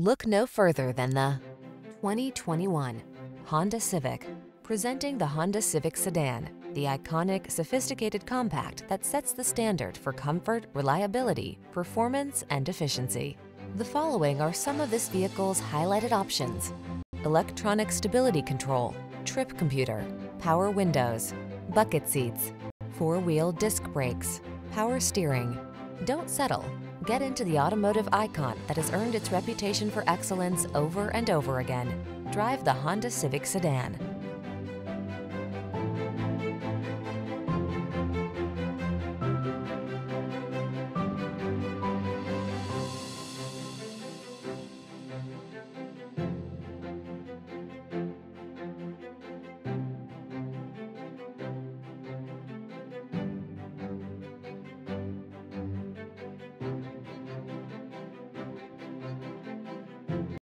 Look no further than the 2021 Honda Civic. Presenting the Honda Civic Sedan, the iconic, sophisticated compact that sets the standard for comfort, reliability, performance, and efficiency. The following are some of this vehicle's highlighted options. Electronic stability control, trip computer, power windows, bucket seats, four-wheel disc brakes, power steering. Don't settle. Get into the automotive icon that has earned its reputation for excellence over and over again. Drive the Honda Civic Sedan.